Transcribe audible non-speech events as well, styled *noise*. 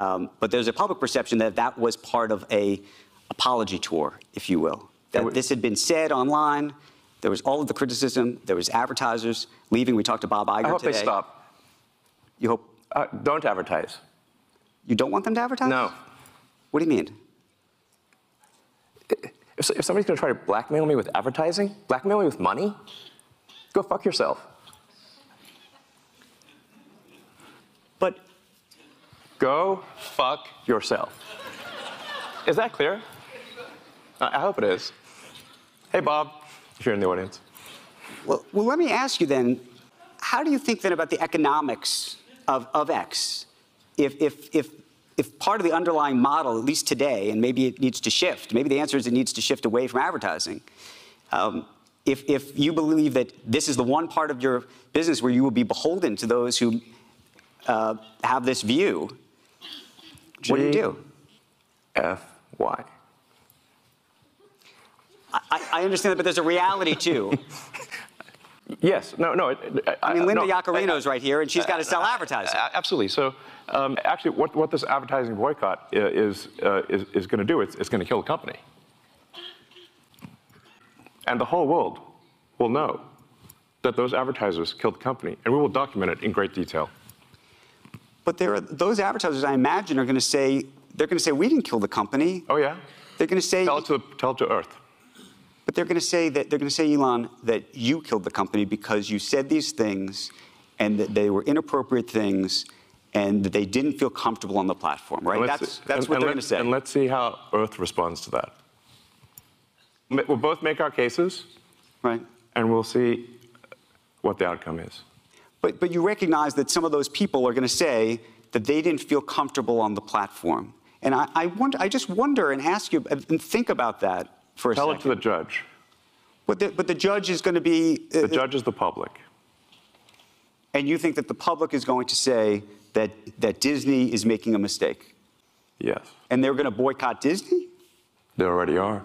Um, but there's a public perception that that was part of a apology tour, if you will. That this had been said online. There was all of the criticism. There was advertisers leaving. We talked to Bob Iger I hope today. they stop. You hope Uh, don't advertise. you don't want them to advertise? No. What do you mean? If, if somebody's going to try to blackmail me with advertising, blackmail me with money, go fuck yourself. But Go fuck yourself. Is that clear? I hope it is. Hey, Bob, if you're in the audience. well, well, let me ask you then. How do you think then about the economics of, of X? If, if, if, if part of the underlying model, at least today, and maybe it needs to shift, maybe the answer is it needs to shift away from advertising. Um, if, if you believe that this is the one part of your business where you will be beholden to those who uh, have this view, what do you do? F Y. I, I understand that, but there's a reality too. *laughs* Yes. No. No. it- I mean, Linda no, Yaccarino's right here, and she's got to sell advertising. Absolutely. So, um, actually, what, what this advertising boycott is, uh, is, is going to do, it's, it's going to kill the company. And the whole world will know that those advertisers killed the company, and we will document it in great detail. But there are those advertisers, I imagine, are going to say they're going to say we didn't kill the company. Oh, yeah? They're going to say, Tell it to, tell it to Earth. but they're going to say that they're going to say, Elon, that you killed the company because you said these things, and that they were inappropriate things, and that they didn't feel comfortable on the platform. Right? That's that's and- what and they're going to say. And let's see how Earth responds to that. We'll both make our cases, right. and we'll see what the outcome is. But, but you recognize that some of those people are going to say that they didn't feel comfortable on the platform. And I, I, wonder, I just wonder and ask you and think about that for a Tell second. it to the judge. but, the, but the judge is going to be. uh, The judge is the public. and you think that the public is going to say that, that Disney is making a mistake. Yes. And they're going to boycott Disney? They already are.